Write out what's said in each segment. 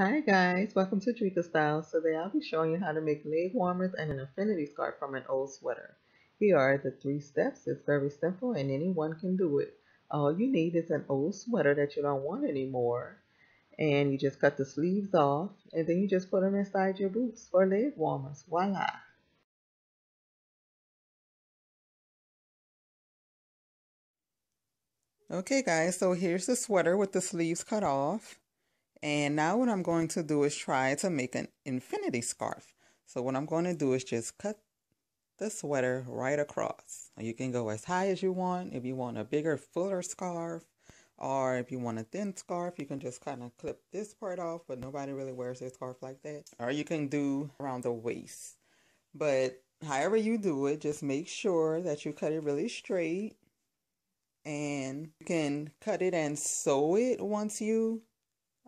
Hi guys, welcome to Drika Styles. Today I'll be showing you how to make leg warmers and an infinity scarf from an old sweater. Here are the three steps. It's very simple and anyone can do it. All you need is an old sweater that you don't want anymore and you just cut the sleeves off and then you just put them inside your boots for leg warmers. Voila! Okay guys, so here's the sweater with the sleeves cut off. And now what I'm going to do is try to make an infinity scarf. So what I'm going to do is just cut the sweater right across. You can go as high as you want. If you want a bigger, fuller scarf, or if you want a thin scarf, you can just kind of clip this part off, but nobody really wears their scarf like that. Or you can do around the waist. But however you do it, just make sure that you cut it really straight. And you can cut it and sew it once you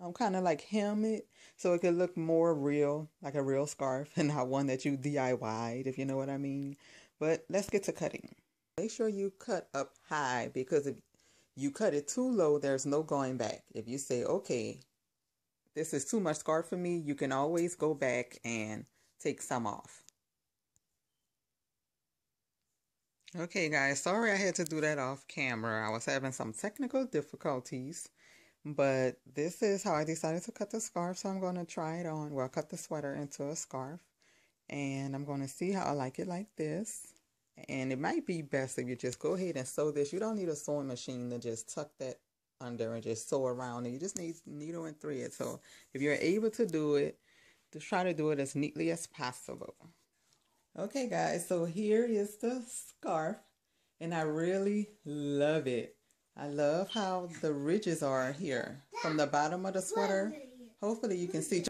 um, kind of like hem it so it could look more real, like a real scarf, and not one that you DIY'd, if you know what I mean. But let's get to cutting. Make sure you cut up high because if you cut it too low, there's no going back. If you say, okay, this is too much scarf for me, you can always go back and take some off. Okay guys, sorry I had to do that off camera. I was having some technical difficulties. But this is how I decided to cut the scarf. So I'm going to try it on. Well, cut the sweater into a scarf. And I'm going to see how I like it like this. And it might be best if you just go ahead and sew this. You don't need a sewing machine to just tuck that under and just sew around. And you just need needle and thread. So if you're able to do it, just try to do it as neatly as possible. Okay, guys. So here is the scarf. And I really love it. I love how the ridges are here from the bottom of the sweater. Hopefully you can see.